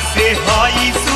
se roi